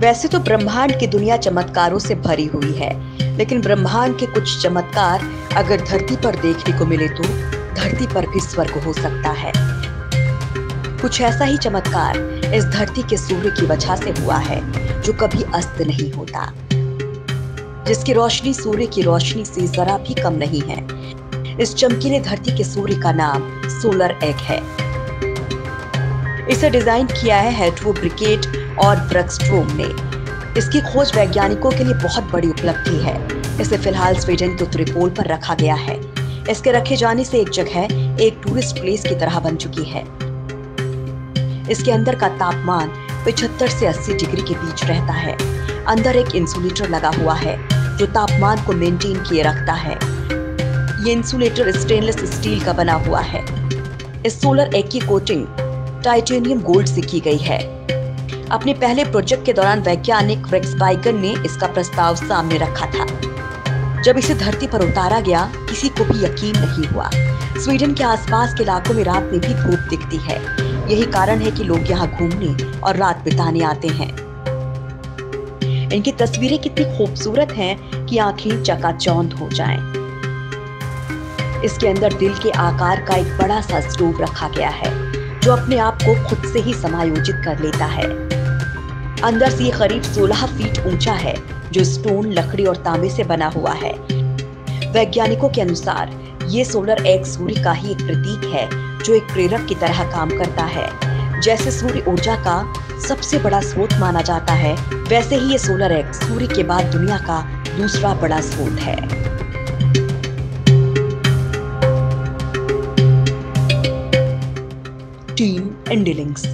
वैसे तो ब्रह्मांड की दुनिया चमत्कारों से भरी हुई है, लेकिन ब्रह्मांड के कुछ चमत्कार अगर धरती पर देखने को मिले तो धरती पर भी स्वर्ग हो सकता है। कुछ ऐसा ही चमत्कार इस धरती के सूर्य की वजह से हुआ है, जो कभी अस्त नहीं होता, जिसकी रोशनी सूर्य की रोशनी से जरा भी कम नहीं है। इस चमकीले धरती के सूर्य का नाम सोलर एग है। इसे डिज़ाइन किया है हेड्रो ब्रिकेट और ब्रक्सट्रोम ने इसकी खोज वैज्ञानिकों के लिए बहुत बड़ी उपलब्धि है। इसे फ़िलहाल स्वीडन के त्रिपोल पर रखा गया है। इसके रखे जाने से एक जगह, एक टूरिस्ट प्लेस की तरह बन चुकी है। इसके अंदर का तापमान 75 से 80 डिग्री के बीच रहता है। अंदर एक इंसुलेटर लगा हुआ है, जो तापमान को मेंटेन किए रखता है। ये इंसुलेटर स्टेनलेस स्टील का बना हुआ है। इस सोलर एग की कोटिंग टाइटेनियम गोल्ड से की गई है। अपने पहले प्रोजेक्ट के दौरान वैज्ञानिक रेक्स बाइगन ने इसका प्रस्ताव सामने रखा था। जब इसे धरती पर उतारा गया, किसी को भी यकीन नहीं हुआ। स्वीडन के आसपास के इलाकों में रात में भी धूप दिखती है। यही कारण है कि लोग यहाँ घूमने और रात बिताने आते हैं। इनकी तस्वीरें कितनी खूबसूरत हैं कि आँखें चकाचौंध हो जाएँ। इसके अंदर दिल के आकार का एक बड़ा सा स्टोव रखा गया है, जो अपने आप को खुद से ही समायोजित कर लेता है। अंदर से ये करीब 16 फीट ऊँचा है, जो स्टोन लकड़ी और तांबे से बना हुआ है। वैज्ञानिकों के अनुसार, ये सोलर एग सूर्य का ही एक प्रतीक है, जो एक प्रेरक की तरह काम करता है। जैसे सूर्य ऊर्जा का सबसे बड़ा स्रोत माना जाता है, वैसे ही ये सोलर एग सूर्य के बाद दुनिया का दूसरा बड़ा स्रोत है। टीम इंडिलिंग्स